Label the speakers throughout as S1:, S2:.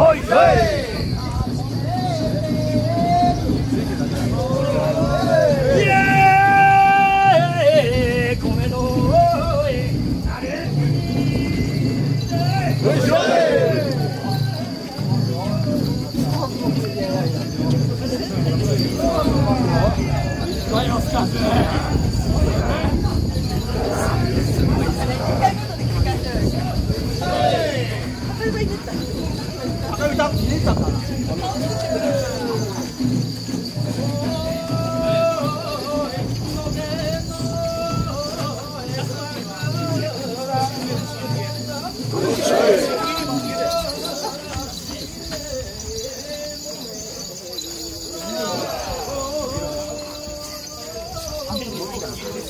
S1: Oi, Rei!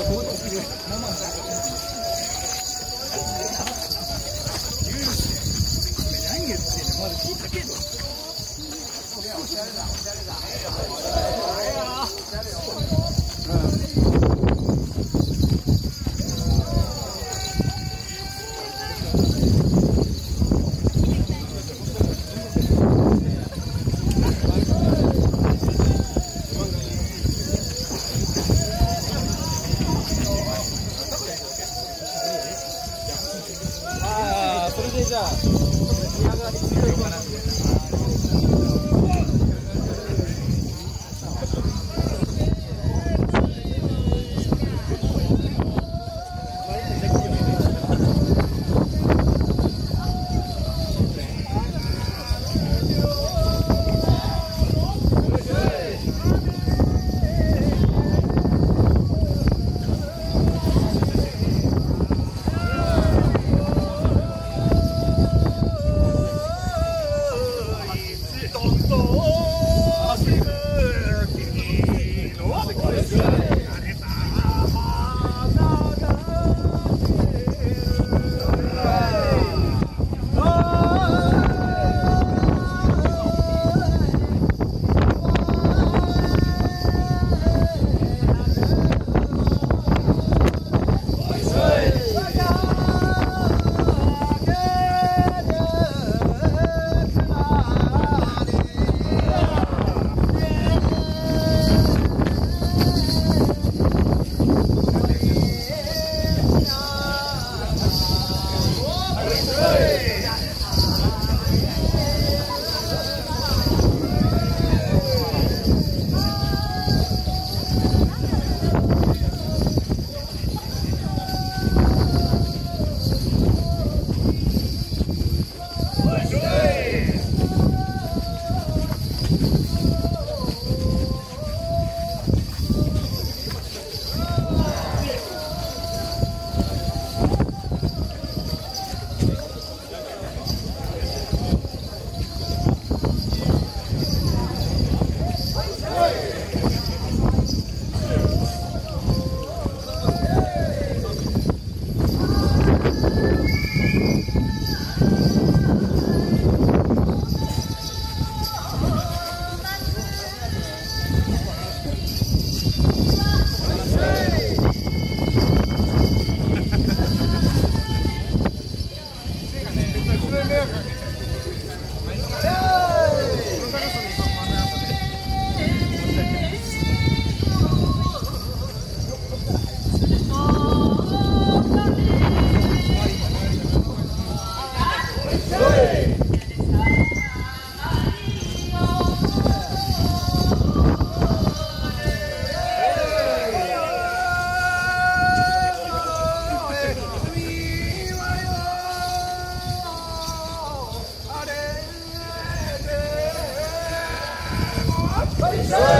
S1: あ、ここで。Hey! Yes.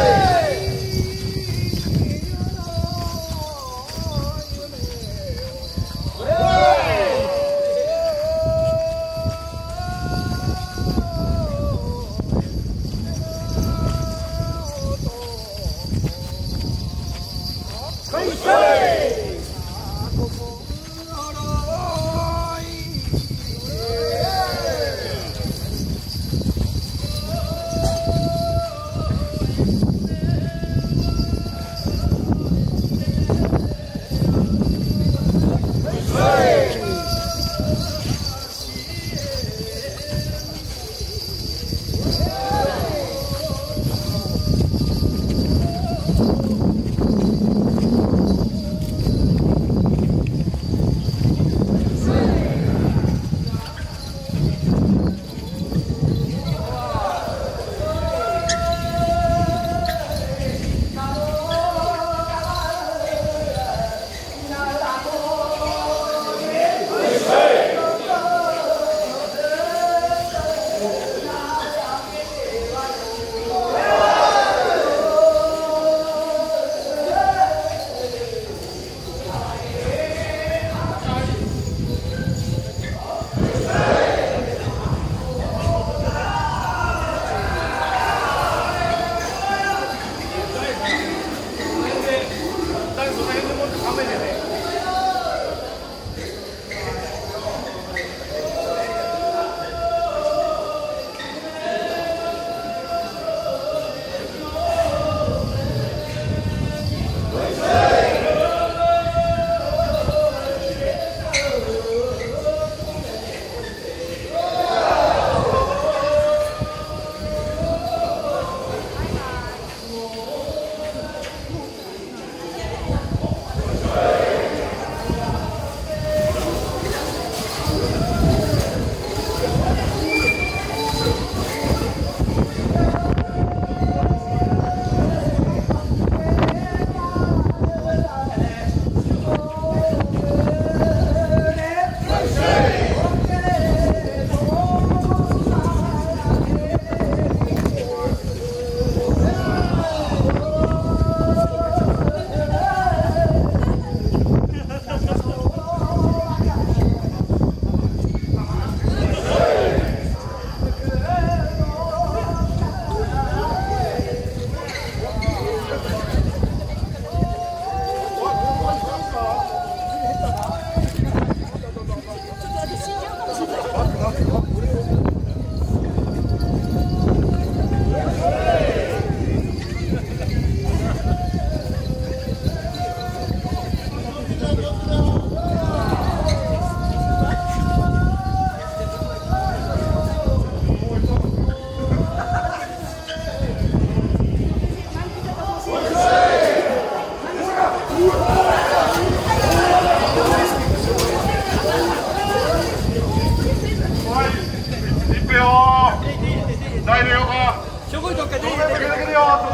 S1: maravilhoso.